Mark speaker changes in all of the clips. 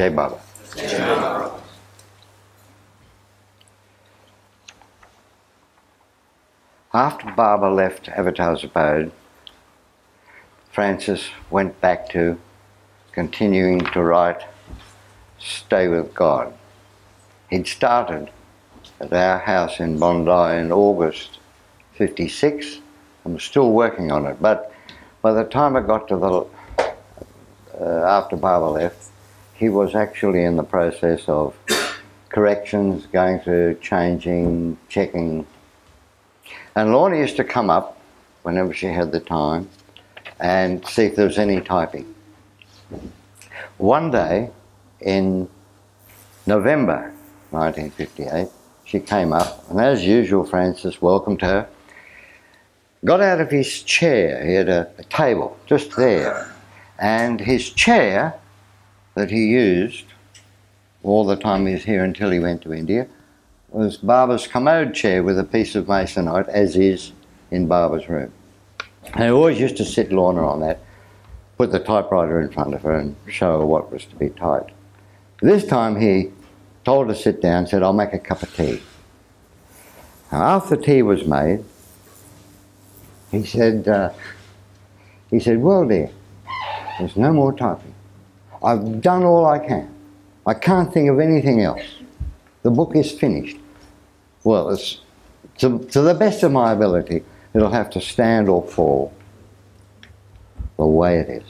Speaker 1: Jai Baba. After Baba left Avatar's abode, Francis went back to continuing to write Stay with God. He'd started at our house in Bondi in August 56 and was still working on it. But by the time I got to the, uh, after Baba left, he was actually in the process of corrections, going through, changing, checking. And Lorna used to come up whenever she had the time and see if there was any typing. One day in November 1958, she came up, and as usual, Francis welcomed her. Got out of his chair, he had a, a table just there, and his chair that he used all the time he was here until he went to India was Baba's commode chair with a piece of masonite, as is in Baba's room. And always used to sit Lorna on that, put the typewriter in front of her and show her what was to be typed. This time he told her to sit down, said, I'll make a cup of tea. Now, after tea was made, he said, uh, he said, well dear, there's no more typing. I've done all I can. I can't think of anything else. The book is finished. Well, it's, to, to the best of my ability, it'll have to stand or fall the way it is.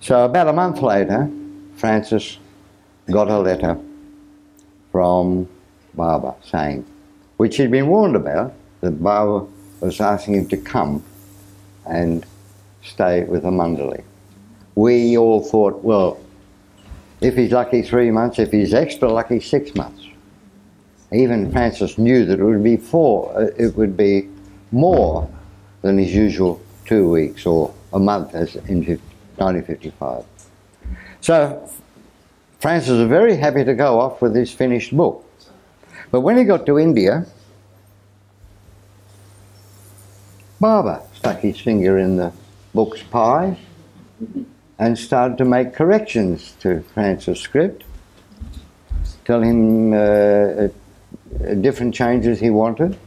Speaker 1: So about a month later, Francis got a letter from Baba saying, which he'd been warned about, that Baba was asking him to come and stay with the Mandali we all thought, well, if he's lucky three months, if he's extra lucky six months. Even Francis knew that it would be four, uh, it would be more than his usual two weeks or a month as in 1955. So Francis was very happy to go off with his finished book. But when he got to India, Baba stuck his finger in the book's pie and started to make corrections to Francis' script, tell him uh, uh, different changes he wanted,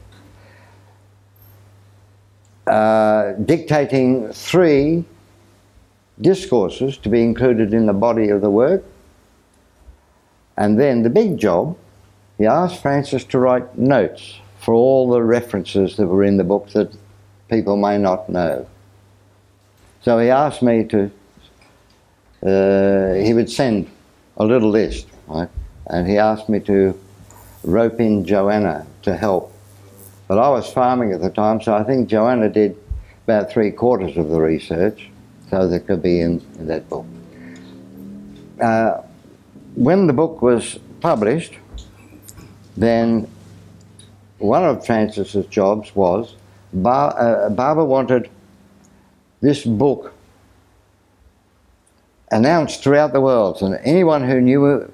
Speaker 1: uh, dictating three discourses to be included in the body of the work. And then the big job, he asked Francis to write notes for all the references that were in the book that people may not know. So he asked me to uh, he would send a little list, right? And he asked me to rope in Joanna to help. But I was farming at the time, so I think Joanna did about three quarters of the research, so that could be in, that book. Uh, when the book was published, then one of Francis's jobs was Bar- uh, wanted this book announced throughout the world. And anyone who knew, uh,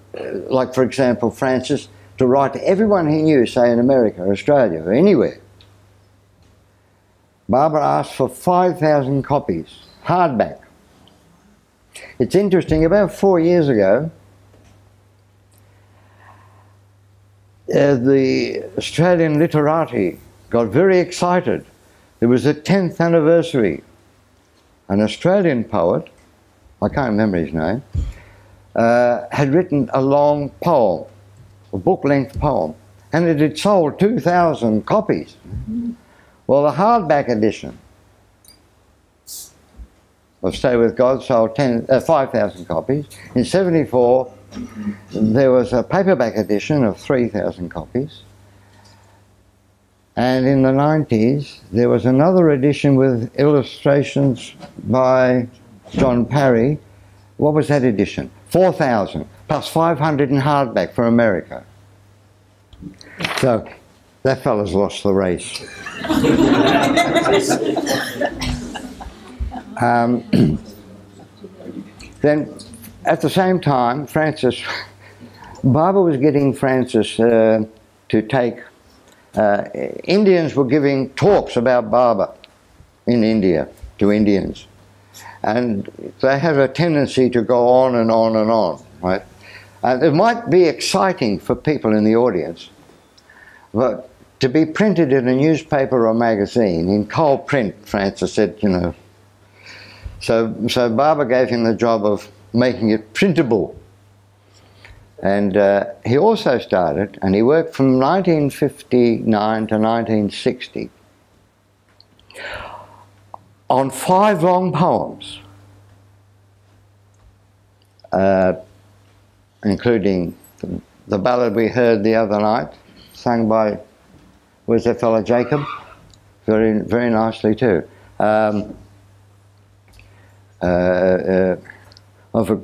Speaker 1: like for example, Francis, to write to everyone he knew, say in America or Australia or anywhere. Baba asked for 5,000 copies, hardback. It's interesting, about four years ago, uh, the Australian literati got very excited. It was the 10th anniversary. An Australian poet I can't remember his name, uh, had written a long poem, a book length poem, and it had sold 2,000 copies. Well, the hardback edition of Stay With God sold uh, 5,000 copies. In 74, there was a paperback edition of 3,000 copies. And in the 90s, there was another edition with illustrations by John Parry, what was that edition? 4,000 plus 500 in hardback for America. So that fella's lost the race. um, then at the same time, Francis, Baba was getting Francis uh, to take, uh, Indians were giving talks about Baba in India to Indians and they have a tendency to go on and on and on, right? Uh, it might be exciting for people in the audience, but to be printed in a newspaper or magazine in cold print, Francis said, you know. So, so Baba gave him the job of making it printable. And uh, he also started, and he worked from 1959 to 1960 on five long poems, uh, including the, the ballad we heard the other night, sung by, was that fellow Jacob? Very, very nicely too. Um, uh, uh, of a,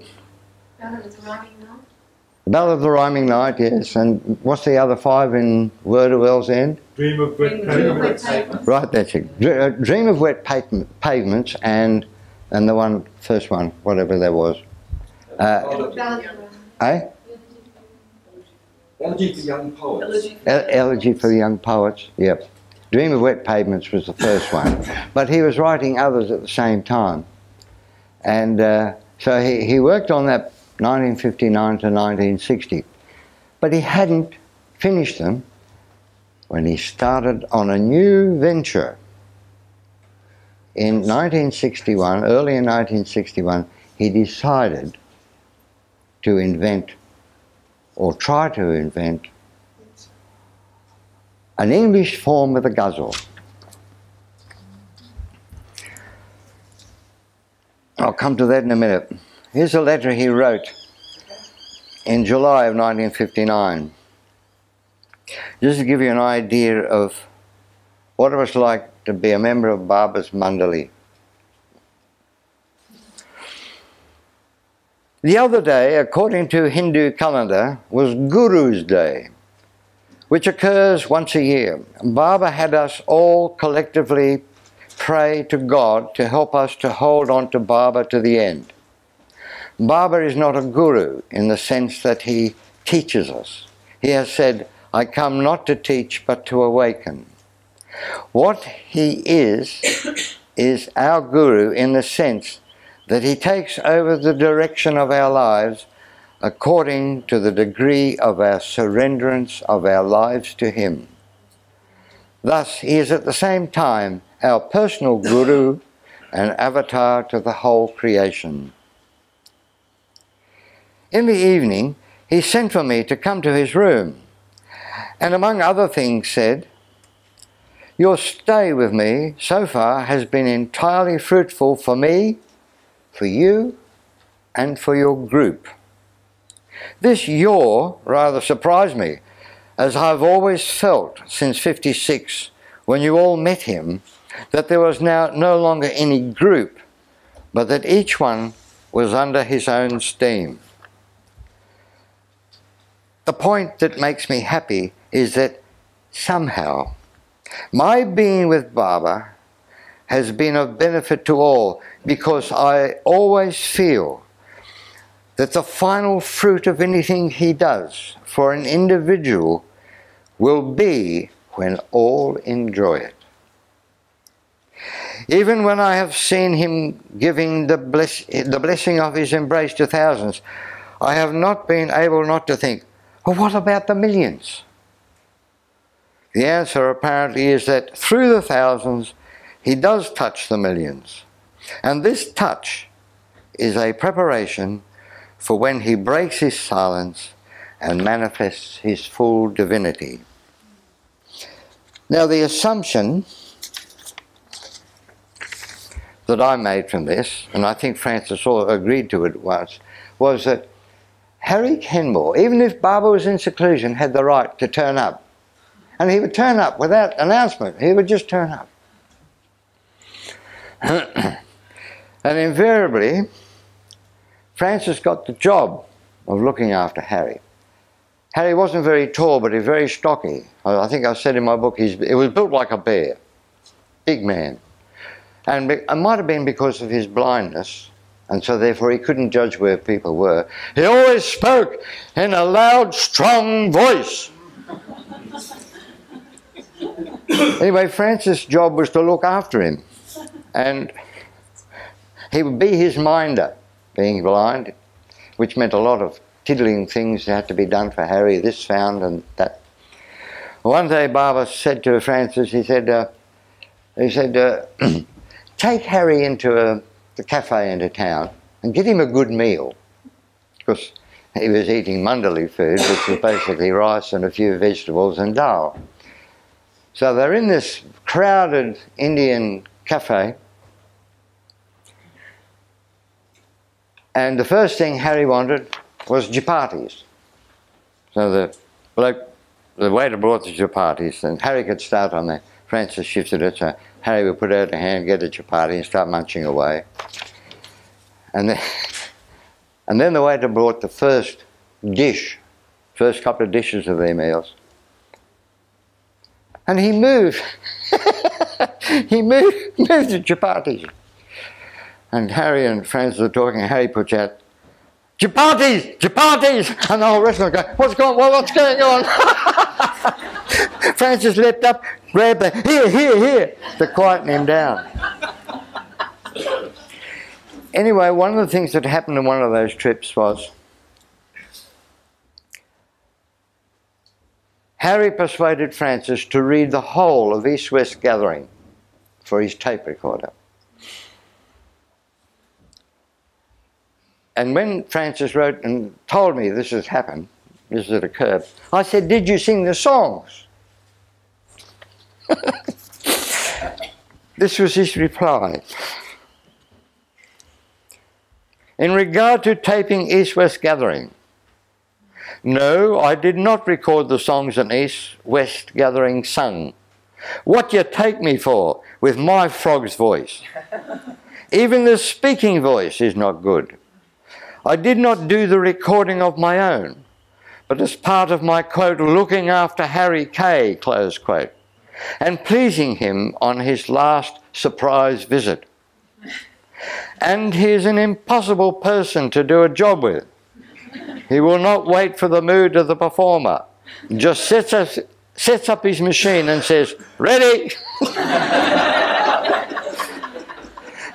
Speaker 1: Ballad of the Rhyming Knight, yes. And what's the other five in Word of Well's End?
Speaker 2: Dream of wet pavements.
Speaker 1: Right, that's it. Uh, Dream of wet pavements and and the one first one, whatever that was. Uh, eh?
Speaker 2: Elegy for young poets.
Speaker 1: Elegy for young poets. Yep. Dream of wet pavements was the first one, but he was writing others at the same time, and uh, so he, he worked on that 1959 to 1960. But he hadn't finished them when he started on a new venture. In 1961, early in 1961, he decided to invent or try to invent an English form of the ghazal. I'll come to that in a minute. Here's a letter he wrote in July of 1959. Just to give you an idea of what it was like to be a member of Baba's Mandali. The other day, according to Hindu calendar, was Guru's Day, which occurs once a year. Baba had us all collectively pray to God to help us to hold on to Baba to the end. Baba is not a guru in the sense that he teaches us. He has said, I come not to teach but to awaken. What he is, is our guru in the sense that he takes over the direction of our lives according to the degree of our surrenderance of our lives to him. Thus, he is at the same time our personal guru and avatar to the whole creation. In the evening, he sent for me to come to his room, and among other things said, Your stay with me so far has been entirely fruitful for me, for you, and for your group. This your rather surprised me, as I've always felt since 56, when you all met him, that there was now no longer any group, but that each one was under his own steam. The point that makes me happy is that somehow my being with Baba has been of benefit to all because I always feel that the final fruit of anything he does for an individual will be when all enjoy it. Even when I have seen him giving the, bless, the blessing of his embrace to thousands, I have not been able not to think, well, what about the millions? The answer apparently is that through the thousands, he does touch the millions. And this touch is a preparation for when he breaks his silence and manifests his full divinity. Now, the assumption that I made from this, and I think Francis all agreed to it once, was that Harry Kenmore, even if Baba was in seclusion, had the right to turn up. And he would turn up without announcement. He would just turn up. and invariably, Francis got the job of looking after Harry. Harry wasn't very tall, but he was very stocky. I think I said in my book, he's, he was built like a bear. Big man. And it might have been because of his blindness and so therefore he couldn't judge where people were. He always spoke in a loud, strong voice. anyway, Francis' job was to look after him, and he would be his minder, being blind, which meant a lot of tiddling things that had to be done for Harry, this found and that. One day Baba said to Francis, he said, uh, he said, uh, take Harry into a, the cafe into town and give him a good meal. Because he was eating Mandali food, which was basically rice and a few vegetables and dal. So they're in this crowded Indian cafe. And the first thing Harry wanted was chapatis. So the bloke, the waiter brought the chapatis, and Harry could start on that. Francis shifted it, Harry would put out a hand, get a chapati, and start munching away. And then, and then the waiter brought the first dish, first couple of dishes of their meals. And he moved. he moved, moved the chapatis. And Harry and Francis were talking. Harry puts out, chapatis, chapatis, and the whole restaurant going, what's going on, what's going on? Francis leapt up, grabbed the, here, here, here, to quieten him down. Anyway, one of the things that happened in one of those trips was Harry persuaded Francis to read the whole of East West Gathering for his tape recorder. And when Francis wrote and told me this has happened, this had occurred, I said, Did you sing the songs? This was his reply. In regard to taping East West Gathering, no, I did not record the songs an East West Gathering sung. What you take me for with my frog's voice? Even the speaking voice is not good. I did not do the recording of my own, but as part of my quote, looking after Harry Kay, close quote, and pleasing him on his last surprise visit. And he is an impossible person to do a job with. He will not wait for the mood of the performer. Just sets, sets up his machine and says, Ready!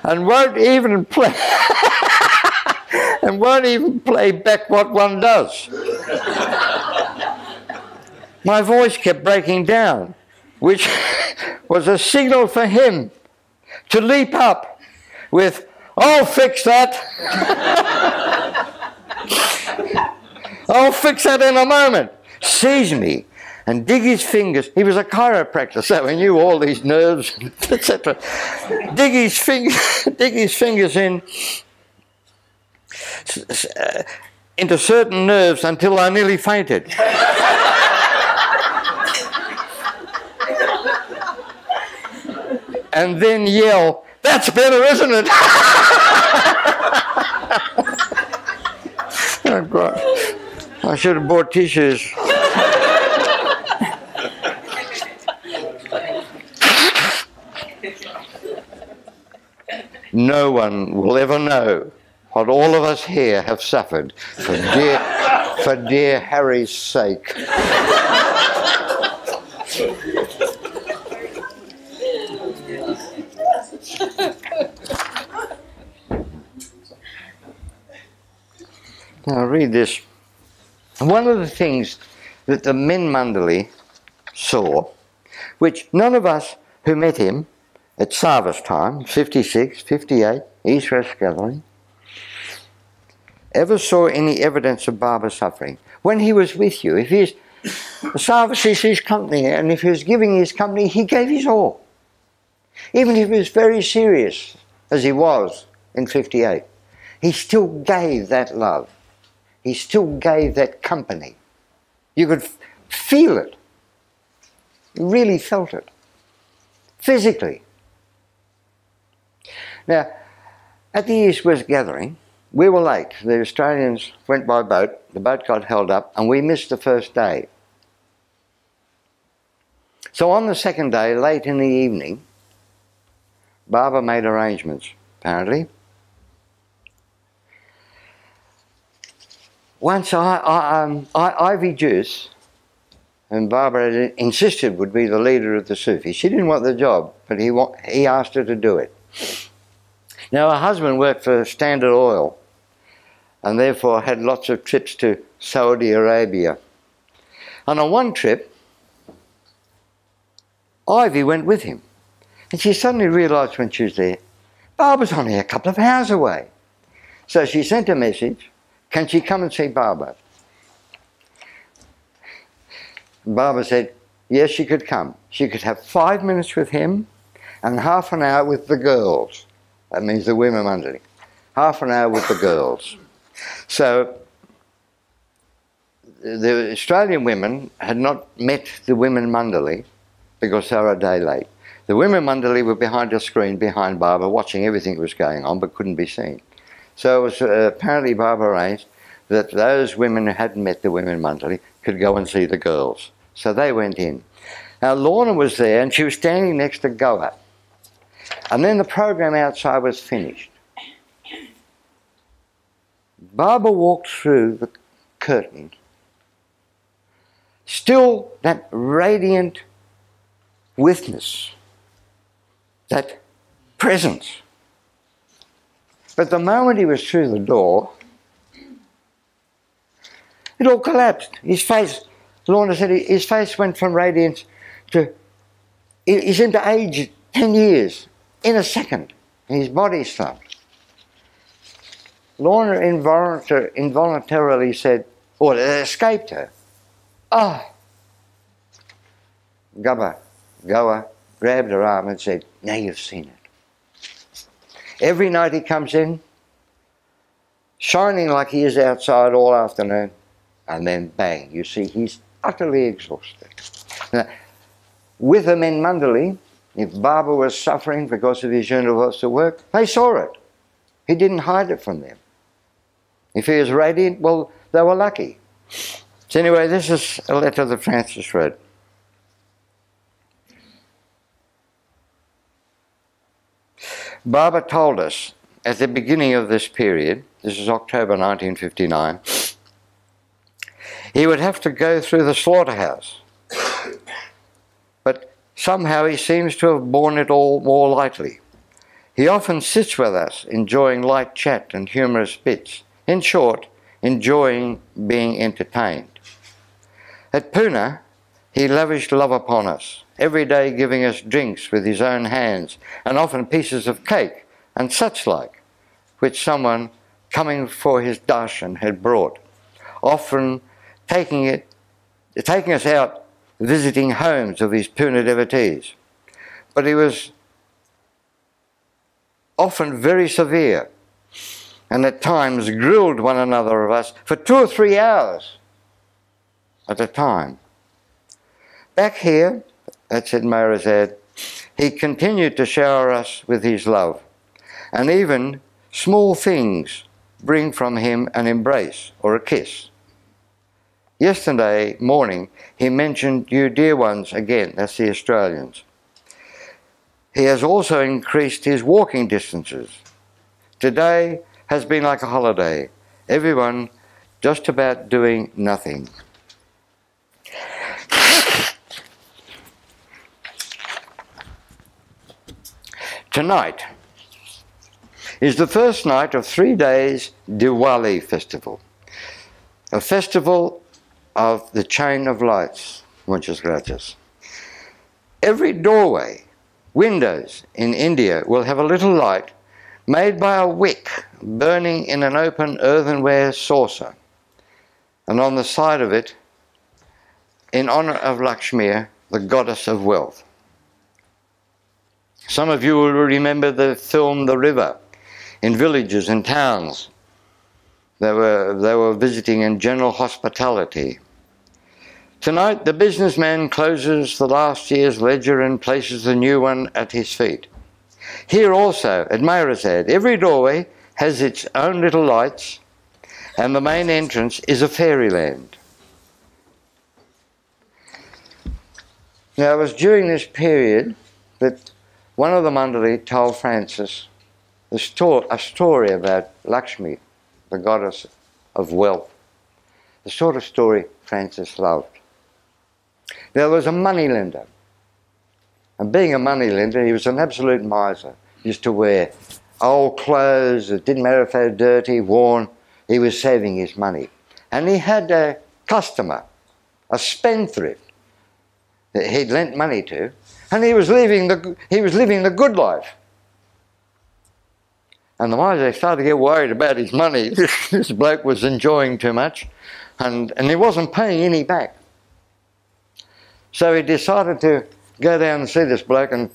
Speaker 1: and won't even play and won't even play back what one does. My voice kept breaking down, which was a signal for him to leap up with, I'll fix that. I'll fix that in a moment. Seize me and dig his fingers. He was a chiropractor, so he knew all these nerves, etc. dig his fingers, dig his fingers in uh, into certain nerves until I nearly fainted. And then yell, "That's better, isn't it?" oh God. I should have bought tissues. no one will ever know what all of us here have suffered for dear, for dear Harry's sake. Now read this one of the things that the Min Mandali saw, which none of us who met him at Sarvis time, 56, 58, East West Gathering, ever saw any evidence of Baba suffering. When he was with you, if he's Sarvis is his company, and if he was giving his company, he gave his all. Even if he was very serious, as he was in 58, he still gave that love he still gave that company. You could feel it. You really felt it. Physically. Now, at the East West gathering, we were late. The Australians went by boat, the boat got held up, and we missed the first day. So on the second day, late in the evening, Baba made arrangements, apparently, once I, I, um, I, Ivy Duce, and Baba insisted would be the leader of the Sufi. She didn't want the job, but he, he asked her to do it. Now, her husband worked for Standard Oil, and therefore had lots of trips to Saudi Arabia. And on one trip, Ivy went with him. And she suddenly realised when she was there, Baba's only a couple of hours away. So she sent a message, can she come and see Baba? Baba said, yes, she could come. She could have five minutes with him and half an hour with the girls. That means the women Mandali. Half an hour with the girls. So the Australian women had not met the women Mandali because they were a day late. The women Mandali were behind a screen behind Baba watching everything that was going on but couldn't be seen. So it was uh, apparently Baba that those women who hadn't met the women Mandali could go and see the girls. So they went in. Now Lorna was there and she was standing next to Goher. And then the program outside was finished. Baba walked through the curtain, still that radiant witness, that presence. But the moment he was through the door, it all collapsed. His face, Lorna said, his face went from radiance to, he seemed to age 10 years in a second. His body stopped. Lorna involuntar involuntarily said, or it escaped her, ah. Oh. Gubba, Goher grabbed her arm and said, now you've seen it. Every night he comes in, shining like he is outside all afternoon, and then bang, you see he's utterly exhausted. Now, with the men Mandali, if Baba was suffering because of his universal work, they saw it. He didn't hide it from them. If he was radiant, well, they were lucky. So anyway, this is a letter that Francis wrote. Baba told us at the beginning of this period, this is October 1959, he would have to go through the slaughterhouse. But somehow he seems to have borne it all more lightly. He often sits with us, enjoying light chat and humorous bits. In short, enjoying being entertained. At Pune, he lavished love upon us every day giving us drinks with his own hands, and often pieces of cake and such like, which someone coming for his darshan had brought, often taking it, taking us out visiting homes of his Pune devotees. But he was often very severe, and at times grilled one another of us for two or three hours at a time. Back here, that's at Meherazad, he continued to shower us with his love. And even small things bring from him an embrace or a kiss. Yesterday morning, he mentioned you dear ones again, that's the Australians. He has also increased his walking distances. Today has been like a holiday, everyone just about doing nothing. Tonight is the first night of three days Diwali festival, a festival of the chain of lights. Muchas gracias. Every doorway, windows in India will have a little light made by a wick burning in an open earthenware saucer. And on the side of it, in honor of Lakshmi, the goddess of wealth. Some of you will remember the film The River in villages and towns. They were, they were visiting in general hospitality. Tonight, the businessman closes the last year's ledger and places the new one at his feet. Here also, at Meherazad, every doorway has its own little lights, and the main entrance is a fairyland. Now, it was during this period that one of the Mandali told Francis a story, a story about Lakshmi, the goddess of wealth. The sort of story Francis loved. There was a moneylender. And being a moneylender, he was an absolute miser. He used to wear old clothes, it didn't matter if they were dirty, worn, he was saving his money. And he had a customer, a spendthrift, that he'd lent money to, and he was living the, he was living the good life. And the miser started to get worried about his money. this bloke was enjoying too much, and, and he wasn't paying any back. So he decided to go down and see this bloke and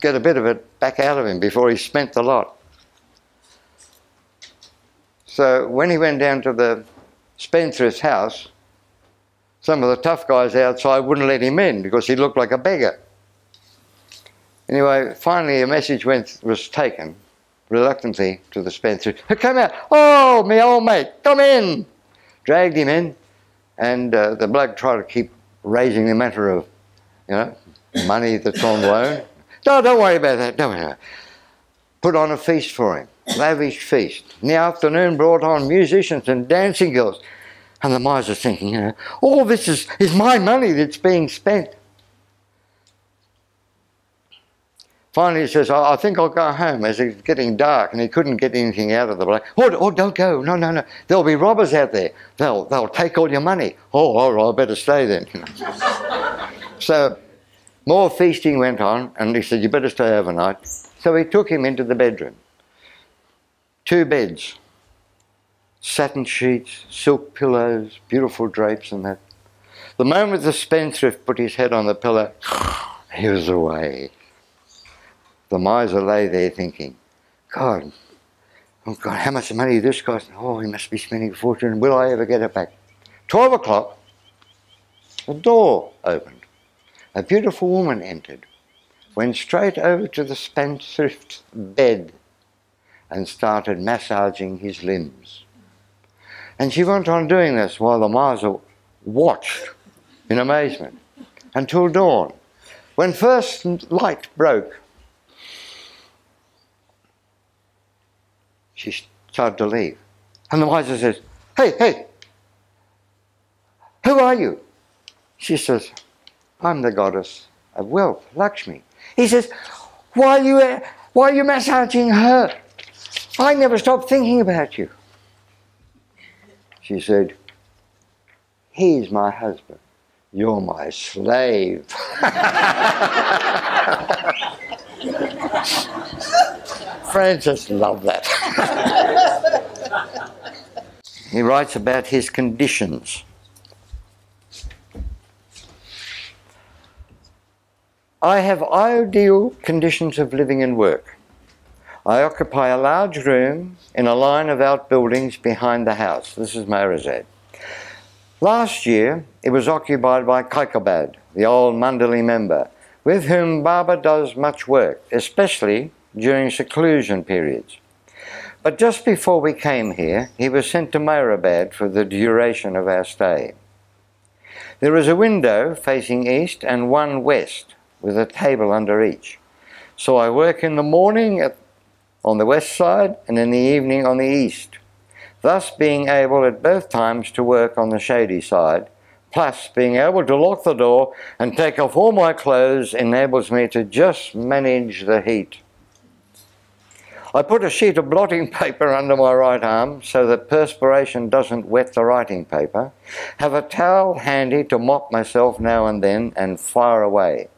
Speaker 1: get a bit of it back out of him before he spent the lot. So when he went down to the spendthrift's house, some of the tough guys outside wouldn't let him in because he looked like a beggar. Anyway, finally a message went, was taken reluctantly to the spendthrift. Who came out? Oh, me old mate, come in! Dragged him in, and uh, the bloke tried to keep raising the matter of, you know, money that's on loan. No, don't worry about that. Don't worry. Put on a feast for him, lavish feast. In the afternoon, brought on musicians and dancing girls. And the miser's thinking, you know, all this is, is my money that's being spent. Finally, he says, I, I think I'll go home as it's getting dark and he couldn't get anything out of the place. Oh, oh, don't go. No, no, no. There'll be robbers out there. They'll, they'll take all your money. Oh, all right, I better stay then. so more feasting went on and he said, you better stay overnight. So he took him into the bedroom. Two beds, satin sheets, silk pillows, beautiful drapes and that. The moment the spendthrift put his head on the pillow, he was away. The miser lay there thinking, God, oh God, how much money this cost? Oh, he must be spending a fortune. Will I ever get it back? 12 o'clock, the door opened. A beautiful woman entered, went straight over to the spendthrift's bed and started massaging his limbs. And she went on doing this while the miser watched in amazement until dawn. When first light broke, she started to leave. And the miser says, Hey, hey, who are you? She says, I'm the goddess of wealth, Lakshmi. He says, Why are you, why are you massaging her? I never stopped thinking about you. She said, He's my husband. You're my slave. Francis loved that. He writes about his conditions. I have ideal conditions of living and work. I occupy a large room in a line of outbuildings behind the house. This is Meherazad. Last year, it was occupied by Kaikobad, the old Mandali member, with whom Baba does much work, especially during seclusion periods. But just before we came here, he was sent to Meherabad for the duration of our stay. There is a window facing east and one west, with a table under each. So I work in the morning at, on the west side and in the evening on the east, thus being able at both times to work on the shady side, plus being able to lock the door and take off all my clothes enables me to just manage the heat. I put a sheet of blotting paper under my right arm so that perspiration doesn't wet the writing paper, have a towel handy to mop myself now and then, and fire away.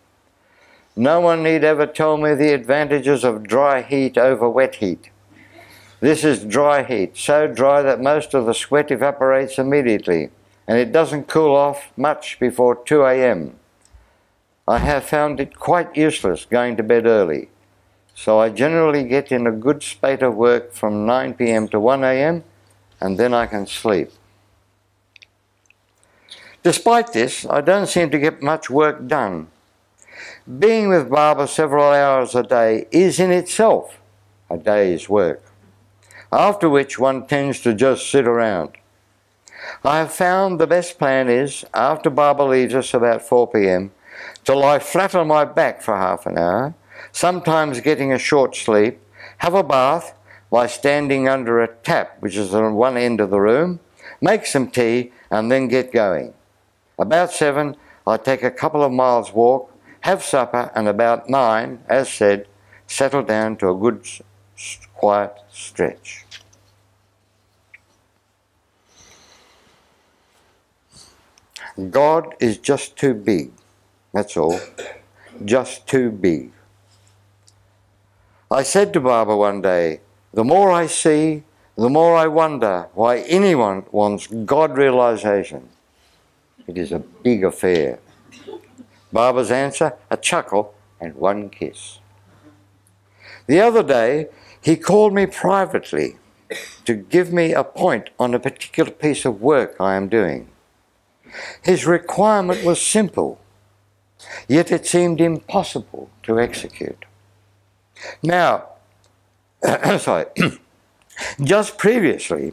Speaker 1: No one need ever tell me the advantages of dry heat over wet heat. This is dry heat, so dry that most of the sweat evaporates immediately, and it doesn't cool off much before 2 a.m. I have found it quite useless going to bed early. So I generally get in a good spate of work from 9 p.m. to 1 a.m. and then I can sleep. Despite this, I don't seem to get much work done. Being with Baba several hours a day is in itself a day's work, after which one tends to just sit around. I have found the best plan is, after Baba leaves us about 4 p.m., to lie flat on my back for half an hour sometimes getting a short sleep, have a bath by standing under a tap, which is on one end of the room, make some tea, and then get going. About seven, I take a couple of miles walk, have supper, and about nine, as said, settle down to a good quiet stretch. God is just too big, that's all. Just too big. I said to Baba one day, the more I see, the more I wonder why anyone wants God realization. It is a big affair. Baba's answer, a chuckle and one kiss. The other day, he called me privately to give me a point on a particular piece of work I am doing. His requirement was simple, yet it seemed impossible to execute. Now, sorry, just previously,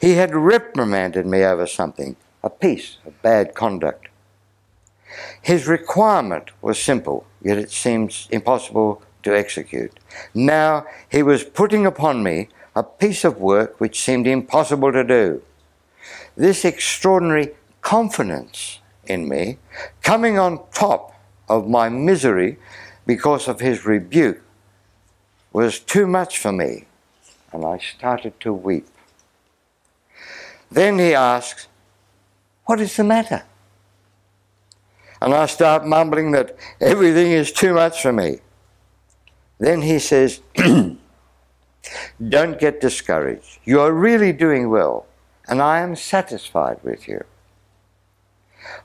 Speaker 1: he had reprimanded me over something, a piece of bad conduct. His requirement was simple, yet it seems impossible to execute. Now he was putting upon me a piece of work which seemed impossible to do. This extraordinary confidence in me, coming on top of my misery because of his rebuke, was too much for me, and I started to weep. Then he asks, What is the matter? And I start mumbling that everything is too much for me. Then he says, Don't get discouraged. You are really doing well, and I am satisfied with you.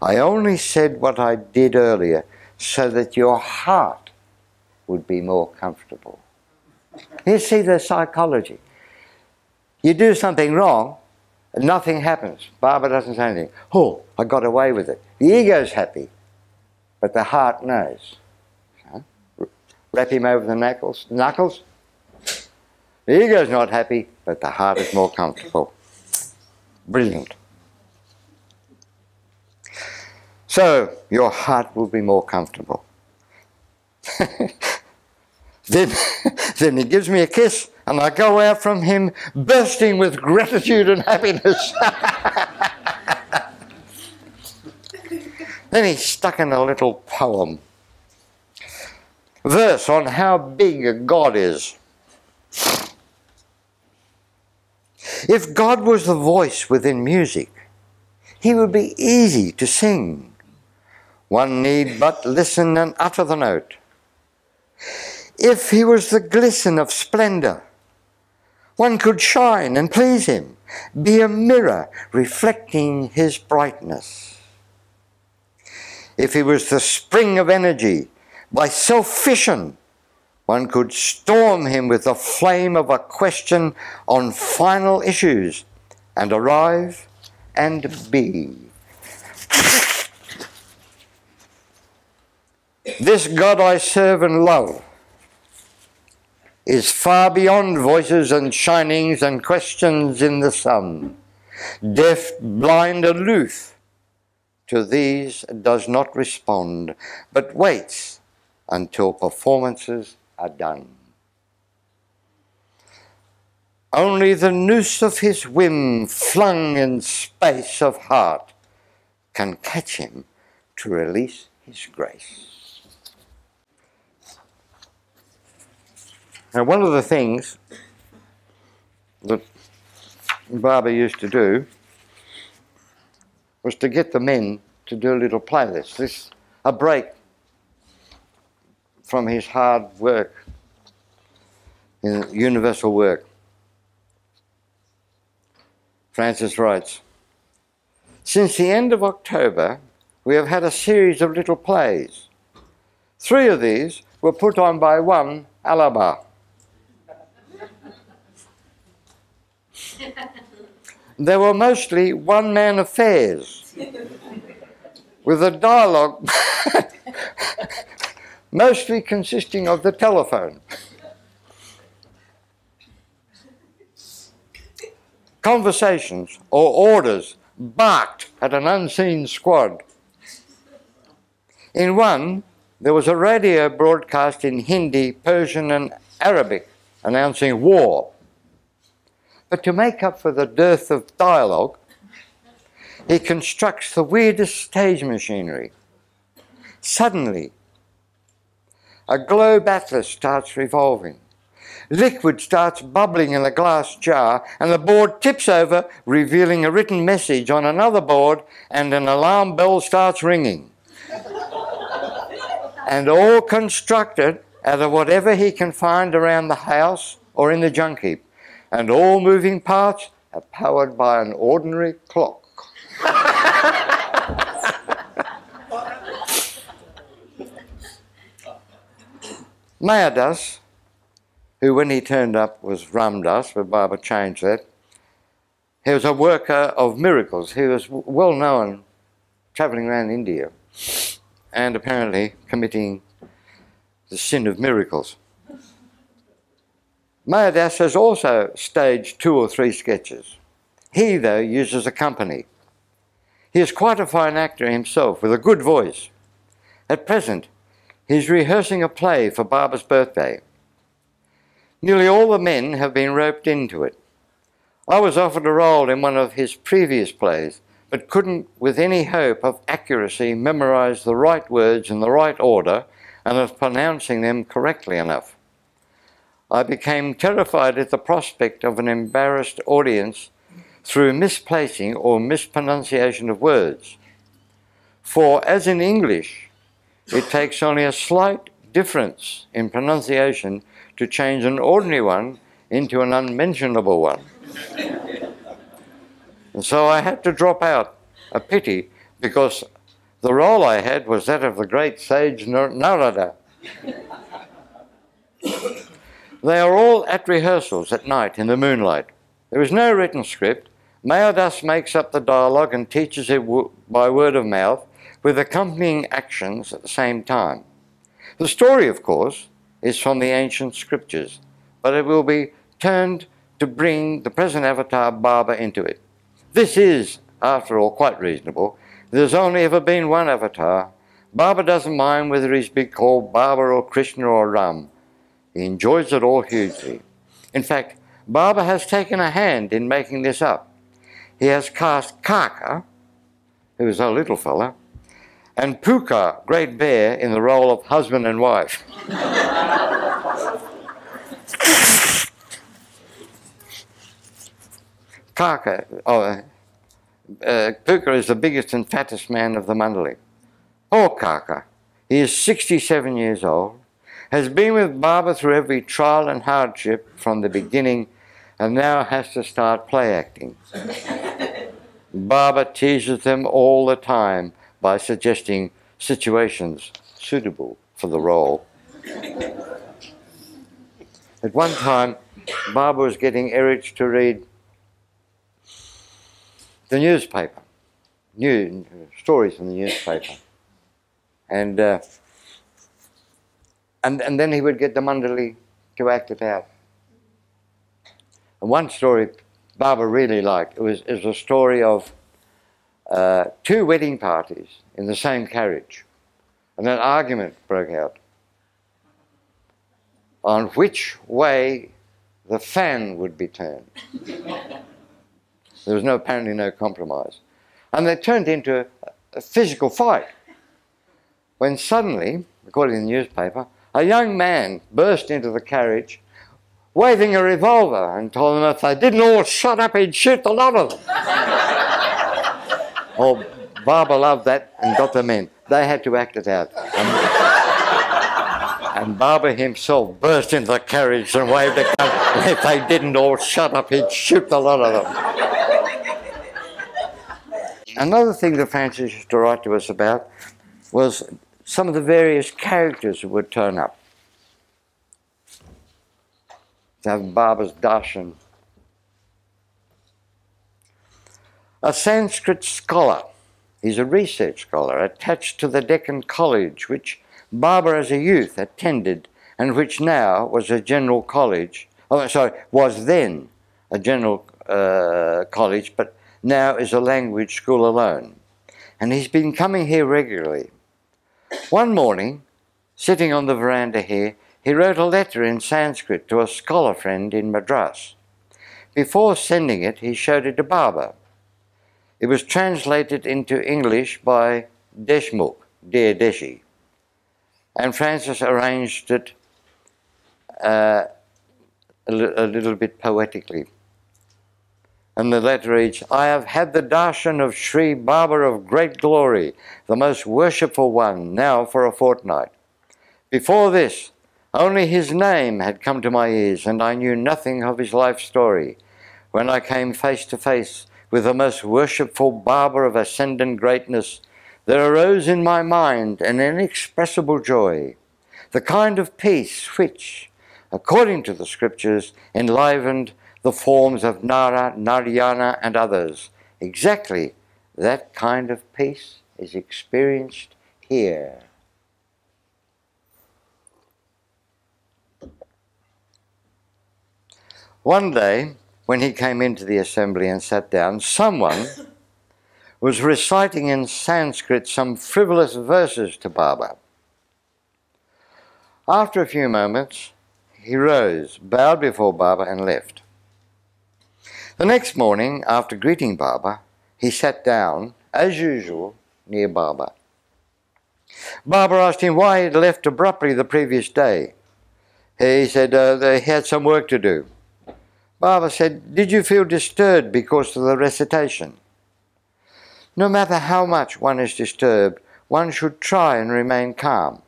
Speaker 1: I only said what I did earlier so that your heart would be more comfortable. You see the psychology. You do something wrong, and nothing happens. Baba doesn't say anything. Oh, I got away with it. The ego's happy, but the heart knows. Wrap him over the knuckles. Knuckles. The ego's not happy, but the heart is more comfortable. Brilliant. So your heart will be more comfortable. then, then he gives me a kiss, and I go out from him bursting with gratitude and happiness. then he stuck in a little poem verse on how big a God is. If God was the voice within music, he would be easy to sing. One need but listen and utter the note. If he was the glisten of splendor, one could shine and please him, be a mirror reflecting his brightness. If he was the spring of energy, by self fission, one could storm him with the flame of a question on final issues and arrive and be. This God I serve and love is far beyond voices and shinings and questions in the sun. Deaf, blind, aloof to these does not respond, but waits until performances are done. Only the noose of his whim flung in space of heart can catch him to release his grace. Now, one of the things that Baba used to do was to get the men to do a little play this, this a break from his hard work in universal work. Francis writes Since the end of October, we have had a series of little plays. Three of these were put on by one Aloba. They were mostly one man affairs with a dialogue mostly consisting of the telephone. Conversations or orders barked at an unseen squad. In one, there was a radio broadcast in Hindi, Persian, and Arabic announcing war. But to make up for the dearth of dialogue, he constructs the weirdest stage machinery. Suddenly, a globe atlas starts revolving, liquid starts bubbling in a glass jar, and the board tips over, revealing a written message on another board, and an alarm bell starts ringing. and all constructed out of whatever he can find around the house or in the junk heap. And all moving parts are powered by an ordinary clock. Meherdas, who when he turned up was Ramdas, but Baba changed that, he was a worker of miracles. He was well known travelling around India and apparently committing the sin of miracles. Meherdas has also staged two or three sketches. He, though, uses a company. He is quite a fine actor himself with a good voice. At present, he is rehearsing a play for Baba's birthday. Nearly all the men have been roped into it. I was offered a role in one of his previous plays, but couldn't, with any hope of accuracy, memorize the right words in the right order and of pronouncing them correctly enough. I became terrified at the prospect of an embarrassed audience through misplacing or mispronunciation of words. For, as in English, it takes only a slight difference in pronunciation to change an ordinary one into an unmentionable one. and so I had to drop out, a pity, because the role I had was that of the great sage Narada. They are all at rehearsals at night in the moonlight. There is no written script. Meherdas makes up the dialogue and teaches it by word of mouth, with accompanying actions at the same time. The story, of course, is from the ancient scriptures, but it will be turned to bring the present avatar Baba into it. This is, after all, quite reasonable. There's only ever been one avatar. Baba doesn't mind whether he's be called Baba or Krishna or Ram. He enjoys it all hugely. In fact, Baba has taken a hand in making this up. He has cast Kaka, who is a little fella, and Puka, Great Bear, in the role of husband and wife. Kaka, oh, uh, Puka is the biggest and fattest man of the Mandali. Poor Kaka, he is 67 years old, has been with Baba through every trial and hardship from the beginning, and now has to start play acting. Baba teases them all the time by suggesting situations suitable for the role. At one time, Baba was getting Eruch to read the newspaper, new stories from the newspaper, and uh, and and then he would get the Mandali to act it out. And one story Baba really liked it was, it was a story of uh, two wedding parties in the same carriage, and an argument broke out on which way the fan would be turned. there was no, apparently no compromise. And they turned into a, a physical fight. When suddenly, according to the newspaper, a young man burst into the carriage waving a revolver and told them if they didn't all shut up, he'd shoot the lot of them. Oh, Baba loved that and got them in. They had to act it out. And, and Baba himself burst into the carriage and waved a gun. If they didn't all shut up, he'd shoot the lot of them. Another thing that Francis used to write to us about was some of the various characters would turn up. To have Baba's darshan a Sanskrit scholar. He's a research scholar attached to the Deccan College, which Baba as a youth attended and which now was a general college. Oh, sorry, was then a general uh, college, but now is a language school alone. And he's been coming here regularly. One morning, sitting on the veranda here, he wrote a letter in Sanskrit to a scholar friend in Madras. Before sending it, he showed it to Baba. It was translated into English by Deshmukh, Dear Deshi, and Francis arranged it uh, a, a little bit poetically. And the letter reads I have had the darshan of Sri Baba of great glory, the most worshipful one, now for a fortnight. Before this, only his name had come to my ears, and I knew nothing of his life story. When I came face to face with the most worshipful Baba of ascendant greatness, there arose in my mind an inexpressible joy, the kind of peace which, according to the scriptures, enlivened the forms of Nara, Narayana, and others. Exactly that kind of peace is experienced here. One day, when he came into the assembly and sat down, someone was reciting in Sanskrit some frivolous verses to Baba. After a few moments, he rose, bowed before Baba, and left. The next morning, after greeting Baba, he sat down, as usual, near Baba. Baba asked him why he had left abruptly the previous day. He said uh, he had some work to do. Baba said, Did you feel disturbed because of the recitation? No matter how much one is disturbed, one should try and remain calm.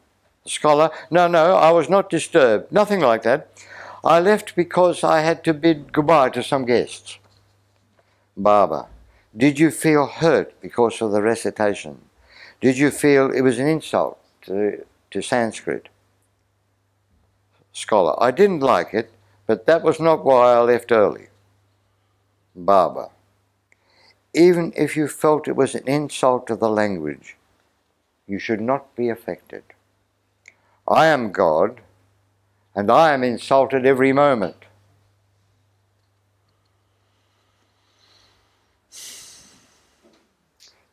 Speaker 1: The scholar, No, no, I was not disturbed. Nothing like that. I left because I had to bid goodbye to some guests. Baba, did you feel hurt because of the recitation? Did you feel it was an insult to, to Sanskrit? Scholar, I didn't like it, but that was not why I left early. Baba, even if you felt it was an insult to the language, you should not be affected. I am God and I am insulted every moment.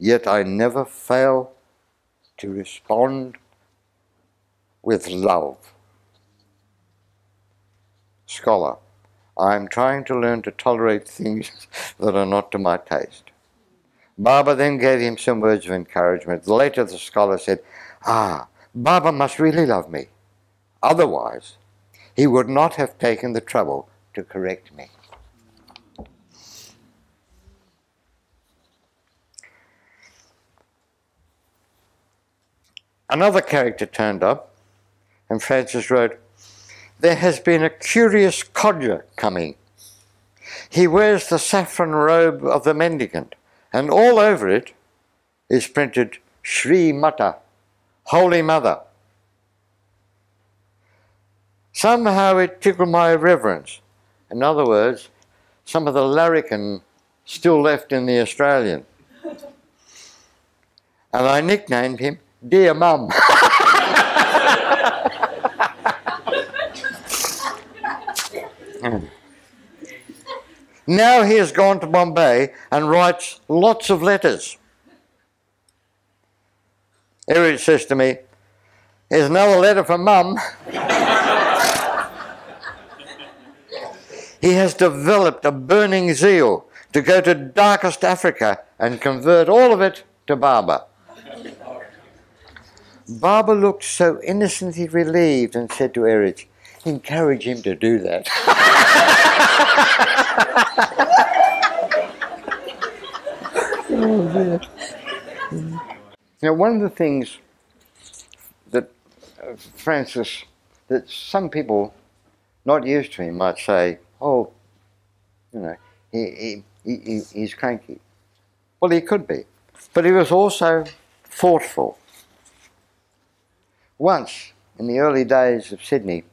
Speaker 1: Yet I never fail to respond with love. Scholar, I am trying to learn to tolerate things that are not to my taste. Baba then gave him some words of encouragement. Later, the scholar said, Ah, Baba must really love me. Otherwise, he would not have taken the trouble to correct me. Another character turned up, and Francis wrote, There has been a curious codger coming. He wears the saffron robe of the mendicant, and all over it is printed Sri Mata, Holy Mother. Somehow it tickled my reverence. In other words, some of the larrikin still left in the Australian. And I nicknamed him Dear Mum. now he has gone to Bombay and writes lots of letters. Eruch says to me, Here's another letter from Mum. he has developed a burning zeal to go to darkest Africa and convert all of it to Baba. Baba looked so innocently relieved and said to Eruch, encourage him to do that. oh, now, one of the things that uh, Francis, that some people not used to him might say, oh, you know, he, he, he, he's cranky. Well, he could be. But he was also thoughtful. Once, in the early days of Sydney,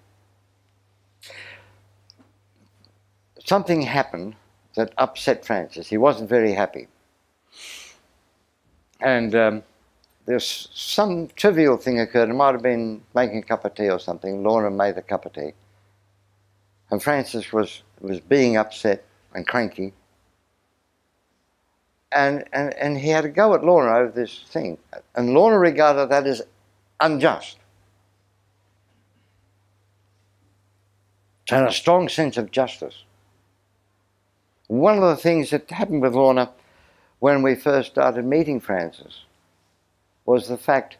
Speaker 1: something happened that upset Francis. He wasn't very happy. And um, there's some trivial thing occurred. It might have been making a cup of tea or something. Lorna made a cup of tea. And Francis was, was being upset and cranky. And, and, and he had a go at Lorna over this thing. And Lorna regarded that as unjust. Had a strong sense of justice. One of the things that happened with Lorna when we first started meeting Francis was the fact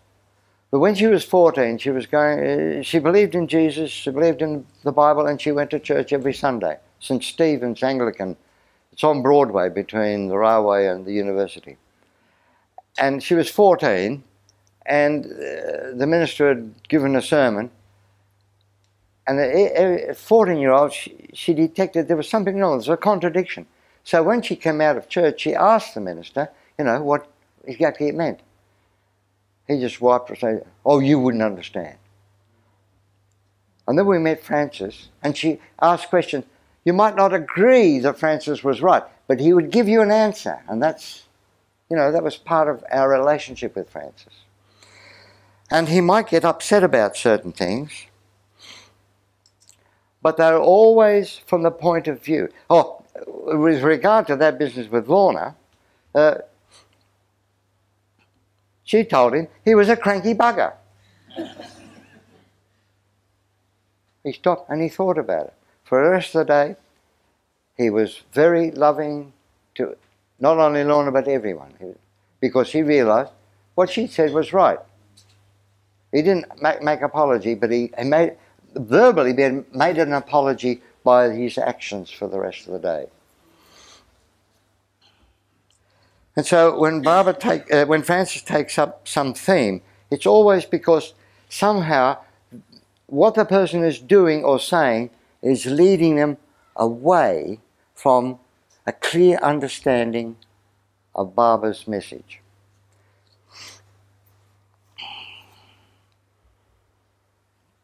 Speaker 1: that when she was 14, she was going, uh, she believed in Jesus, she believed in the Bible, and she went to church every Sunday. St. Stephen's Anglican. It's on Broadway between the railway and the university. And she was 14, and uh, the minister had given a sermon. And a 14 year old, she, she detected there was something wrong, there was a contradiction. So when she came out of church, she asked the minister, you know, what exactly it meant. He just wiped her and said, Oh, you wouldn't understand. And then we met Francis, and she asked questions. You might not agree that Francis was right, but he would give you an answer, and that's, you know, that was part of our relationship with Francis. And he might get upset about certain things, but they're always from the point of view. Oh, with regard to that business with Lorna, uh, she told him he was a cranky bugger. he stopped and he thought about it. For the rest of the day, he was very loving to not only Lorna but everyone because he realized what she said was right. He didn't make, make apology, but he, he made verbally made an apology by his actions for the rest of the day. And so when Baba take, uh, when Francis takes up some theme, it's always because somehow what the person is doing or saying is leading them away from a clear understanding of Baba's message.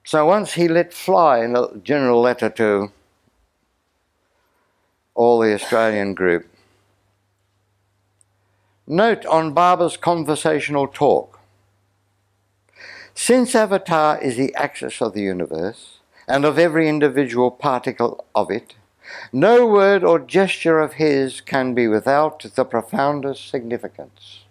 Speaker 1: So once he let fly in a general letter to all the Australian group Note on Baba's conversational talk. Since Avatar is the axis of the universe and of every individual particle of it, no word or gesture of his can be without the profoundest significance.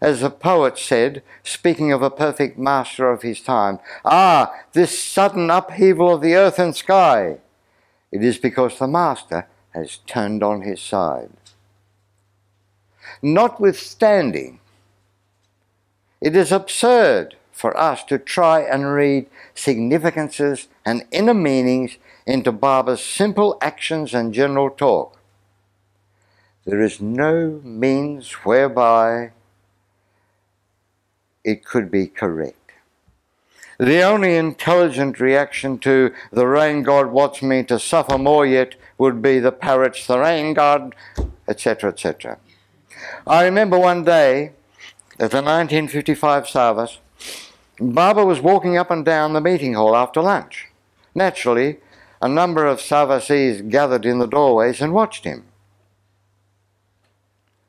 Speaker 1: As the poet said, speaking of a perfect master of his time, Ah, this sudden upheaval of the earth and sky! It is because the master has turned on his side. Notwithstanding, it is absurd for us to try and read significances and inner meanings into Baba's simple actions and general talk. There is no means whereby it could be correct. The only intelligent reaction to the rain god wants me to suffer more yet would be the parrots, the rain god, etc., etc. I remember one day at the 1955 service, Baba was walking up and down the meeting hall after lunch. Naturally, a number of sahavasis gathered in the doorways and watched him.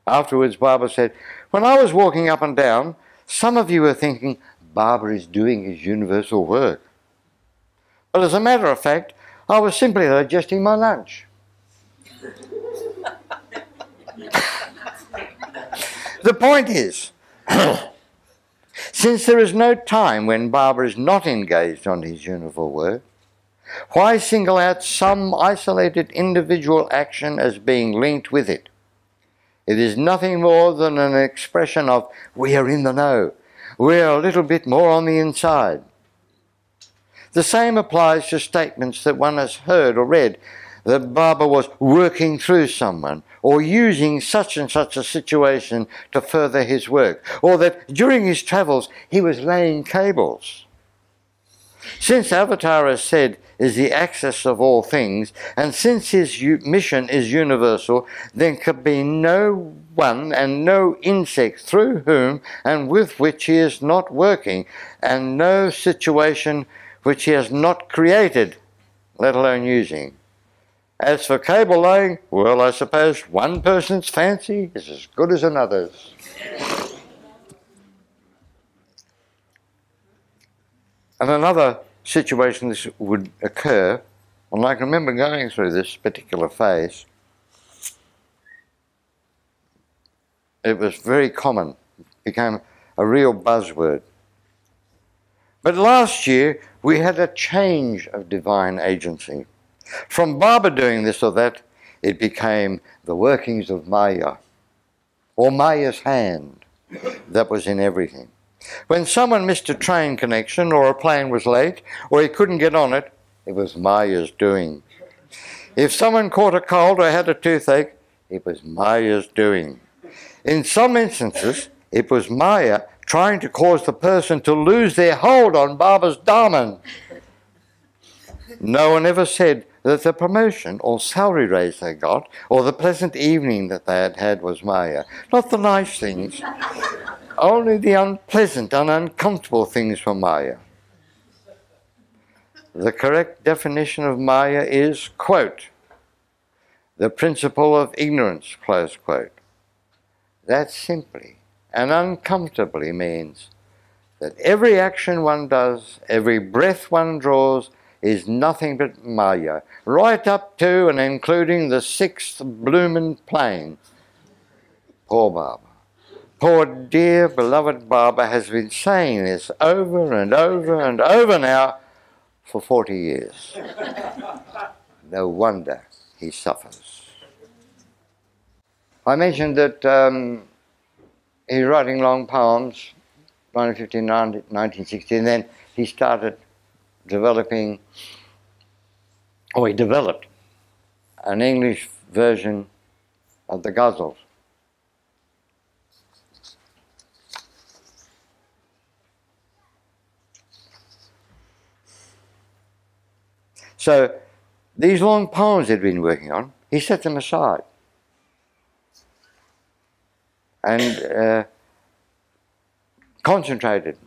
Speaker 1: Afterwards, Baba said, When I was walking up and down, some of you are thinking, Baba is doing his universal work. Well, as a matter of fact, I was simply digesting my lunch. The point is, since there is no time when Baba is not engaged on his universal work, why single out some isolated individual action as being linked with it? It is nothing more than an expression of, we are in the know, we are a little bit more on the inside. The same applies to statements that one has heard or read that Baba was working through someone or using such and such a situation to further his work, or that during his travels he was laying cables. Since Avatar is said is the axis of all things, and since his mission is universal, there could be no one and no insect through whom and with which he is not working, and no situation which he has not created, let alone using. As for cable laying, well, I suppose one person's fancy is as good as another's. And another situation this would occur, and I can remember going through this particular phase, it was very common, it became a real buzzword. But last year we had a change of divine agency. From Baba doing this or that, it became the workings of Maya, or Maya's hand that was in everything. When someone missed a train connection or a plane was late or he couldn't get on it, it was Maya's doing. If someone caught a cold or had a toothache, it was Maya's doing. In some instances, it was Maya trying to cause the person to lose their hold on Baba's daaman. No one ever said that the promotion or salary raise they got or the pleasant evening that they had had was Maya. Not the nice things, only the unpleasant and uncomfortable things were Maya. The correct definition of Maya is, quote, the principle of ignorance, close quote. That simply and uncomfortably means that every action one does, every breath one draws, is nothing but Maya, right up to and including the sixth bloomin' plane. Poor Baba. Poor dear beloved Baba has been saying this over and over and over now for 40 years. No wonder he suffers. I mentioned that um, he's writing long poems, 1959, 1960, and then he started developing, or he developed an English version of the ghazals. So these long poems he'd been working on, he set them aside. And uh, concentrated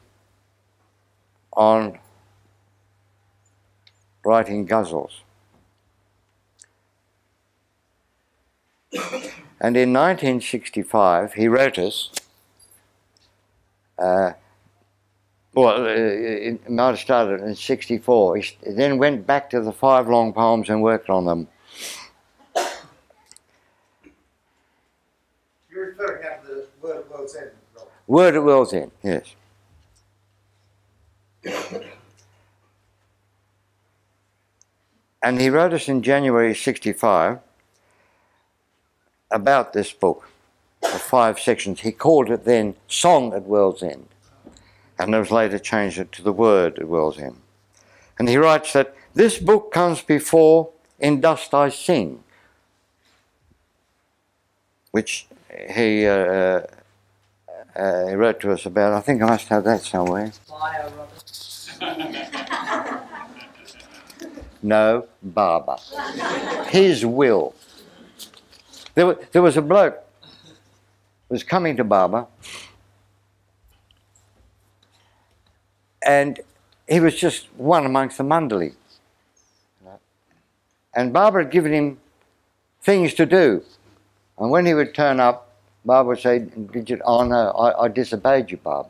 Speaker 1: on writing ghazals. and in 1965, he wrote us, uh, well, uh, it might have started in 64. He then went back to the five long poems and worked on them.
Speaker 3: You're referring now to the Word at World's End?
Speaker 1: Word at World's End, yes. and he wrote us in January 65 about this book of five sections. He called it then Song at World's End, and it was later changed it to The Word at World's End. And he writes that this book comes before In Dust I Sing, which he, uh, uh, uh, he wrote to us about. I think I must have that somewhere. No, Baba. His will. There, was, there was a bloke was coming to Baba, and he was just one amongst the mandali. And Baba had given him things to do. And when he would turn up, Baba would say, Did you, oh no, I, I disobeyed you, Baba.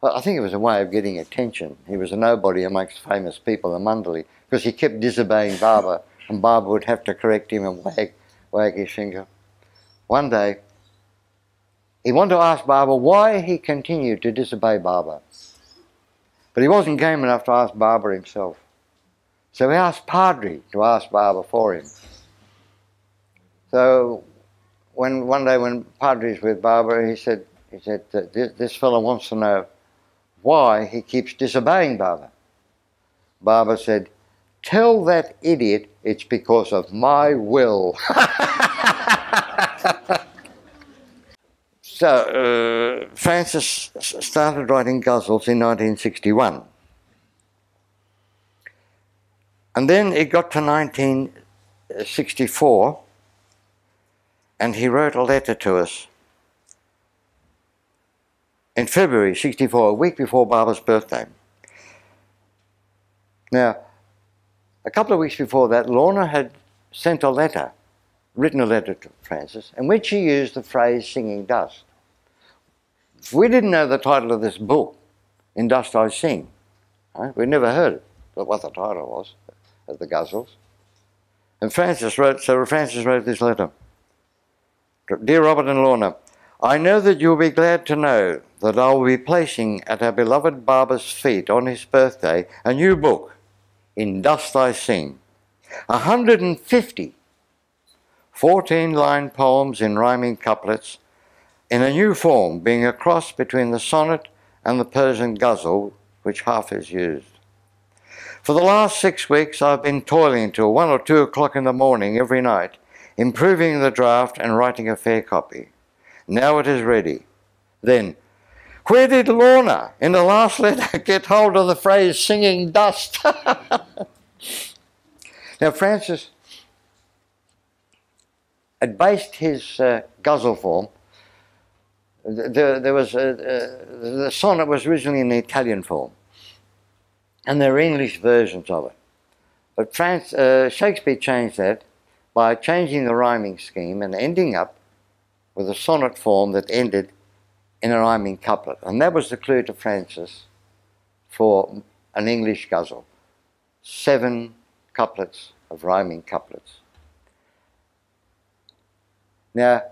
Speaker 1: But I think it was a way of getting attention. He was a nobody amongst famous people in Mandali because he kept disobeying Baba and Baba would have to correct him and wag, wag his finger. One day, he wanted to ask Baba why he continued to disobey Baba. But he wasn't game enough to ask Baba himself. So he asked Padre to ask Baba for him. So when one day when Padre's with Baba, he said, he said, this, this fellow wants to know why he keeps disobeying Baba. Baba said, Tell that idiot it's because of my will. so, uh, Francis started writing ghazals in 1961. And then it got to 1964, and he wrote a letter to us in February 64, a week before Baba's birthday. Now, a couple of weeks before that, Lorna had sent a letter, written a letter to Francis, in which she used the phrase singing dust. If we didn't know the title of this book, In Dust I Sing, right? we'd never heard it, but what the title was of the ghazals. And Francis wrote, so Francis wrote this letter. Dear Robert and Lorna, I know that you will be glad to know that I will be placing at our beloved Baba's feet on his birthday a new book, In Dust I Sing. 150 14 line poems in rhyming couplets, in a new form, being a cross between the sonnet and the Persian ghazal, which Hafiz used. For the last six weeks, I've been toiling till one or two o'clock in the morning every night, improving the draft and writing a fair copy. Now it is ready. Then, where did Lorna, in the last letter, get hold of the phrase singing dust? now, Francis had based his uh, ghazal form. There, there was a, the sonnet was originally in the Italian form and there are English versions of it. But France, uh, Shakespeare changed that by changing the rhyming scheme and ending up with a sonnet form that ended in a rhyming couplet. And that was the clue to Francis for an English ghazal. Seven couplets of rhyming couplets. Now,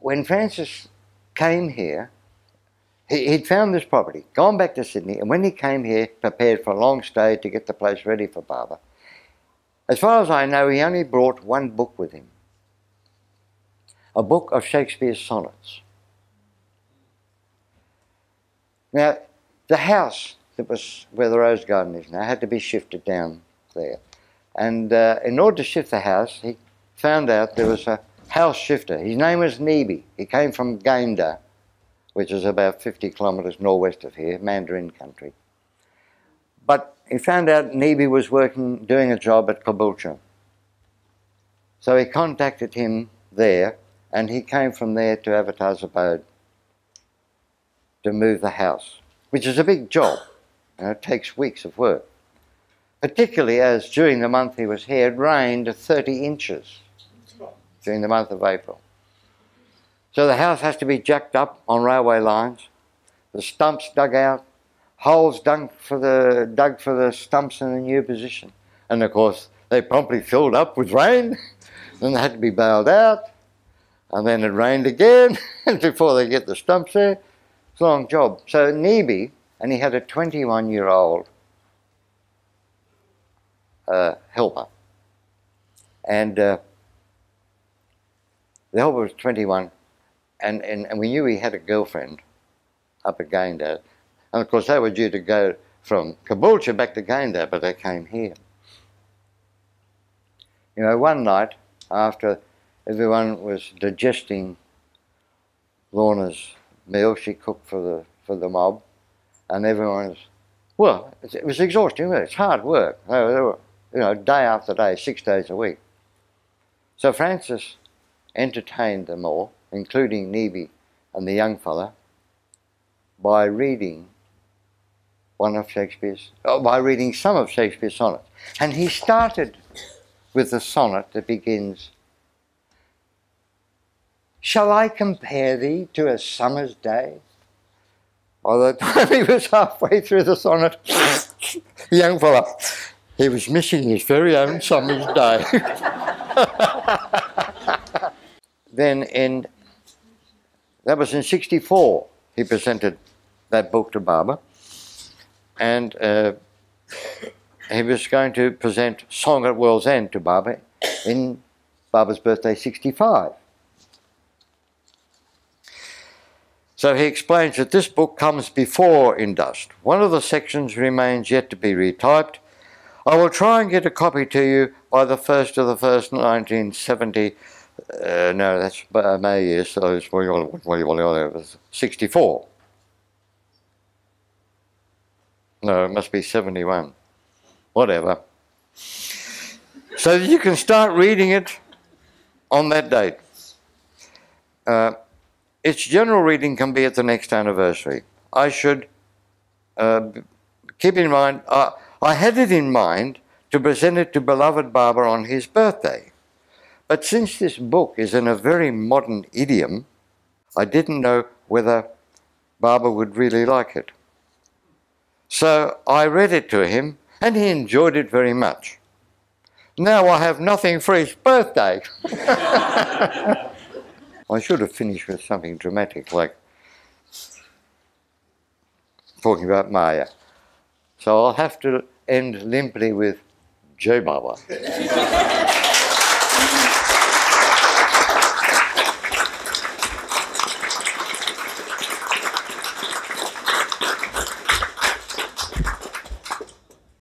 Speaker 1: when Francis came here, he, would found this property, gone back to Sydney, and when he came here, prepared for a long stay to get the place ready for Baba. As far as I know, he only brought one book with him a book of Shakespeare's sonnets. Now, the house that was where the rose garden is now had to be shifted down there. And uh, in order to shift the house, he found out there was a house shifter. His name was Neeby. He came from Gayndah which is about 50 kilometres northwest of here, Mandarin country. But he found out Neeby was working, doing a job at Caboolture. So he contacted him there, and he came from there to Avatar's abode to move the house, which is a big job. Know, it takes weeks of work. Particularly as during the month he was here, it rained 30 inches during the month of April. So the house has to be jacked up on railway lines, the stumps dug out, holes dug for the, dug for the stumps in the new position. And of course, they promptly filled up with rain, then they had to be bailed out, and then it rained again before they get the stumps there. It's a long job. So Neeby, and he had a 21 year old uh, helper. And uh, the helper was 21 and, and, and we knew he had a girlfriend up at Gayndah. And of course, they were due to go from Caboolture back to Gayndah, but they came here. You know, one night after everyone was digesting Lorna's meal she cooked for the for the mob, and everyone was well, it was exhausting. It's hard work. They were, you know, day after day, six days a week. So Francis entertained them all including Neeby and the young fella, by reading one of Shakespeare's, oh, by reading some of Shakespeare's sonnets. And he started with the sonnet that begins, Shall I compare thee to a summer's day? By the time he was halfway through the sonnet, the young fellow, he was missing his very own summer's day. then in that was in 64. He presented that book to Baba. And uh, he was going to present Song at World's End to Baba in Baba's birthday 65. So he explains that this book comes before In Dust. One of the sections remains yet to be retyped. I will try and get a copy to you by the 1st of the 1st, 1970 uh, no, that's uh, May year, so it's what you want, 64. No, it must be 71. Whatever. So you can start reading it on that date. Uh, its general reading can be at the next anniversary. I should uh, keep in mind, uh, I had it in mind to present it to beloved Baba on his birthday. But since this book is in a very modern idiom, I didn't know whether Baba would really like it. So I read it to him, and he enjoyed it very much. Now I have nothing for his birthday. I should have finished with something dramatic like talking about Maya. So I'll have to end limply with Jai Baba.